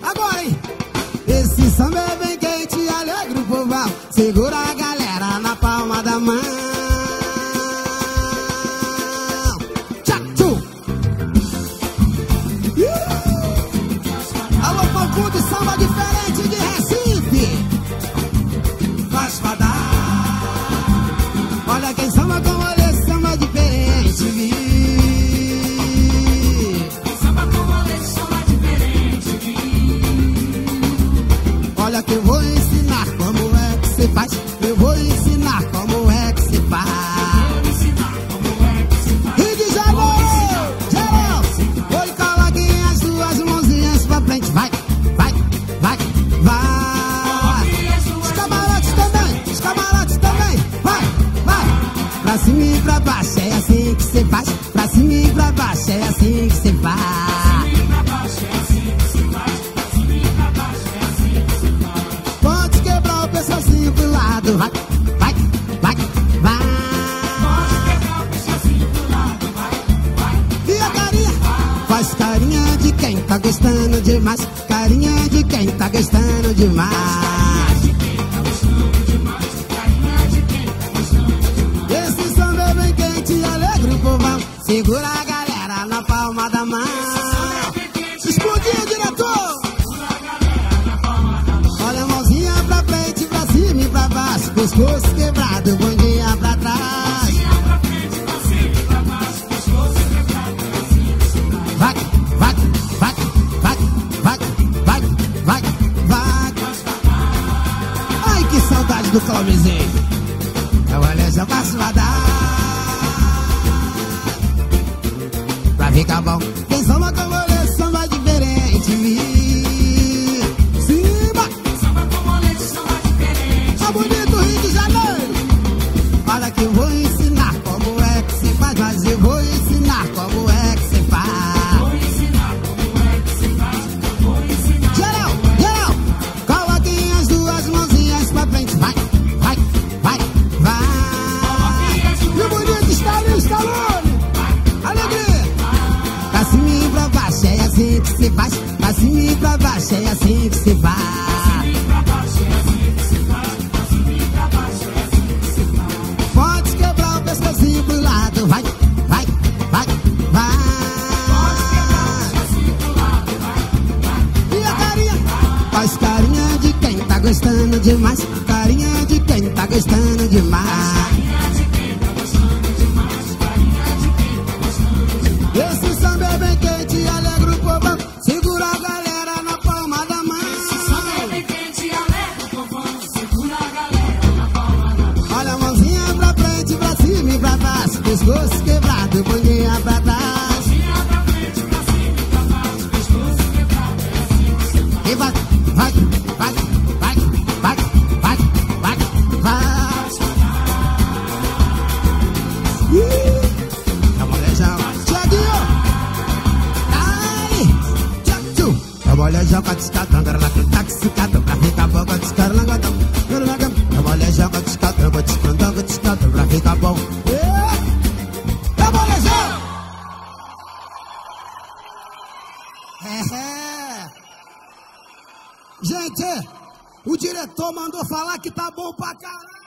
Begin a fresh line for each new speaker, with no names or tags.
Agora, hein? Esse samba é bem quente alegre o povão Segura a galera na palma da mão Tchau! Alô, Pacu de samba diferente Olha quem cima e pra baixo, é assim que se faz. Pra cima e pra baixo, é assim que se faz.
Pra baixo é assim que se faz. Pra cima e pra baixo é assim que se faz.
Pode quebrar o pessoalzinho pro lado, vai, vai, vai, vai.
Pode pegar o puxazinho pro lado, vai, vai.
E a carinha? Faz carinha de quem tá gostando demais. Carinha de quem tá gostando demais. Segura a galera na palma da mão. Explodiu, diretor! Olha a mãozinha pra frente, pra cima e pra baixo. Pescoço quebrado, bundinha pra trás. Vai, vai, vai, vai, vai, vai, vai, vai. Ai, que saudade do Clóvisinho. É o Alessio Caçoada. Pra ficar bom. Baixo assim é assim que se. Pode quebrar o lado, vai, vai, vai, vai. Faz carinha de quem tá gostando demais, carinha de quem tá gostando demais. Pescoço quebrado, bandinha pra trás.
Tira pra frente, pra cima e pra baixo. Pescoço quebrado, é assim que se faz.
E vai, vai, vai, vai, vai, vai, vai, vai. Ih, A molejão. Tiaguinho. Ai. Tchau, A molejão com a descatanga, Gente, o diretor mandou falar que tá bom pra caralho.